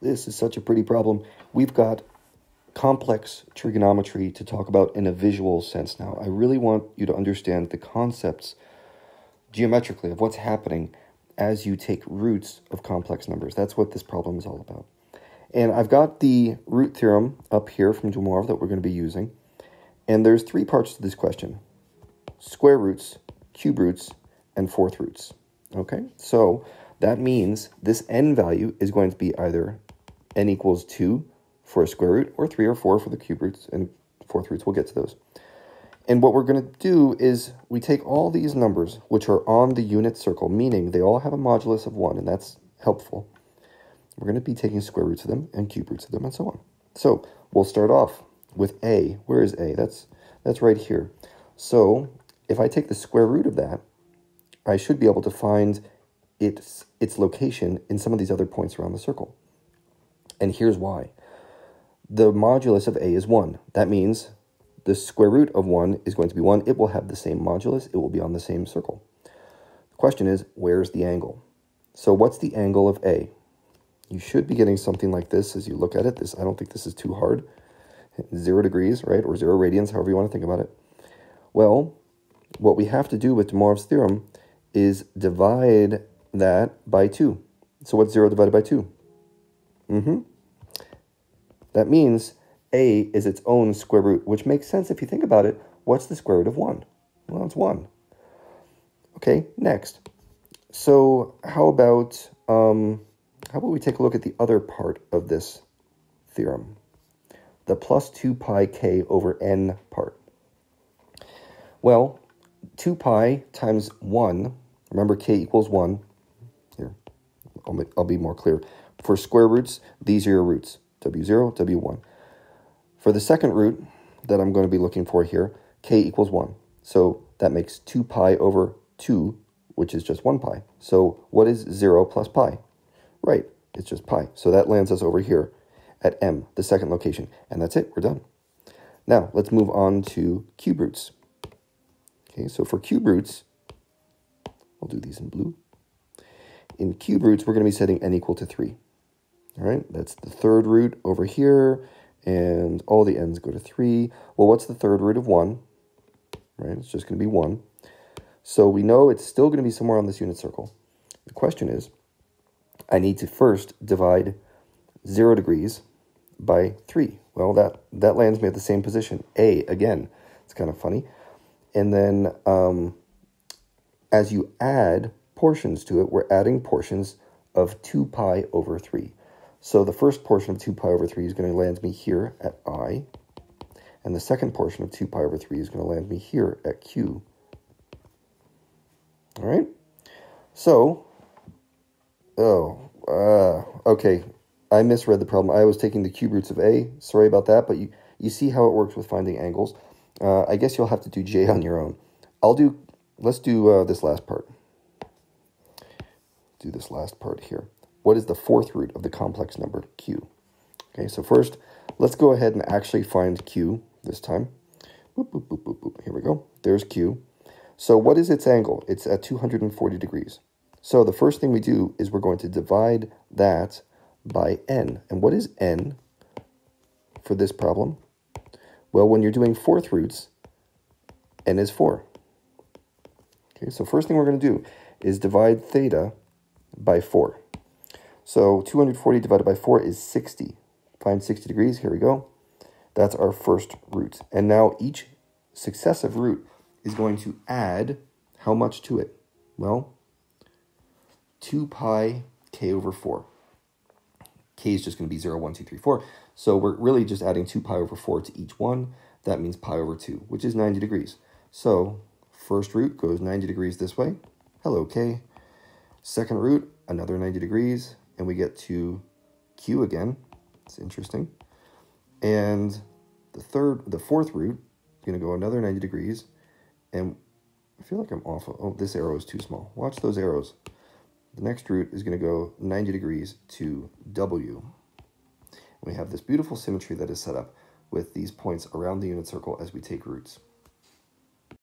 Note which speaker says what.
Speaker 1: This is such a pretty problem. We've got complex trigonometry to talk about in a visual sense now. I really want you to understand the concepts geometrically of what's happening as you take roots of complex numbers. That's what this problem is all about. And I've got the root theorem up here from Moivre that we're going to be using. And there's three parts to this question. Square roots, cube roots, and fourth roots. Okay, so that means this n value is going to be either n equals 2 for a square root or 3 or 4 for the cube roots and fourth roots. We'll get to those. And what we're going to do is we take all these numbers which are on the unit circle, meaning they all have a modulus of 1, and that's helpful. We're going to be taking square roots of them and cube roots of them and so on. So we'll start off with a. Where is a? That's, that's right here. So if I take the square root of that, I should be able to find its, its location in some of these other points around the circle. And here's why. The modulus of a is 1. That means the square root of 1 is going to be 1. It will have the same modulus. It will be on the same circle. The question is, where's the angle? So what's the angle of a? You should be getting something like this as you look at it. This I don't think this is too hard. Zero degrees, right? Or zero radians, however you want to think about it. Well, what we have to do with De Moivre's theorem is divide that by 2. So what's 0 divided by 2? Mm-hmm. That means a is its own square root, which makes sense if you think about it. What's the square root of 1? Well, it's 1. Okay, next. So how about, um, how about we take a look at the other part of this theorem? The plus 2 pi k over n part. Well, 2 pi times 1, remember k equals 1. I'll, make, I'll be more clear. For square roots, these are your roots, w0, w1. For the second root that I'm going to be looking for here, k equals 1. So that makes 2 pi over 2, which is just 1 pi. So what is 0 plus pi? Right, it's just pi. So that lands us over here at m, the second location. And that's it, we're done. Now, let's move on to cube roots. Okay, so for cube roots, I'll do these in blue. In cube roots, we're going to be setting n equal to 3. All right, that's the third root over here, and all the n's go to 3. Well, what's the third root of 1? Right, it's just going to be 1. So we know it's still going to be somewhere on this unit circle. The question is, I need to first divide 0 degrees by 3. Well, that, that lands me at the same position. A, again, it's kind of funny. And then um, as you add portions to it, we're adding portions of 2 pi over 3. So the first portion of 2 pi over 3 is going to land me here at i. And the second portion of 2 pi over 3 is going to land me here at q. All right? So, oh, uh, okay. I misread the problem. I was taking the cube roots of a. Sorry about that, but you, you see how it works with finding angles. Uh, I guess you'll have to do j on your own. I'll do, let's do uh, this last part. Do this last part here. What is the fourth root of the complex number q? Okay, so first, let's go ahead and actually find q this time. Boop, boop, boop. Here we go. There's q. So what is its angle? It's at 240 degrees. So the first thing we do is we're going to divide that by n. And what is n for this problem? Well, when you're doing fourth roots, n is 4. Okay, so first thing we're going to do is divide theta by 4. So 240 divided by 4 is 60. Find 60 degrees. Here we go. That's our first root. And now each successive root is going to add how much to it? Well, 2 pi k over 4. k is just going to be 0, 1, 2, 3, 4. So we're really just adding 2 pi over 4 to each one. That means pi over 2, which is 90 degrees. So first root goes 90 degrees this way. Hello, k. Second root, another 90 degrees. And we get to q again. It's interesting. And the third, the fourth root, going to go another 90 degrees. And I feel like I'm off. Oh, this arrow is too small. Watch those arrows. The next root is going to go 90 degrees to W. We have this beautiful symmetry that is set up with these points around the unit circle as we take roots.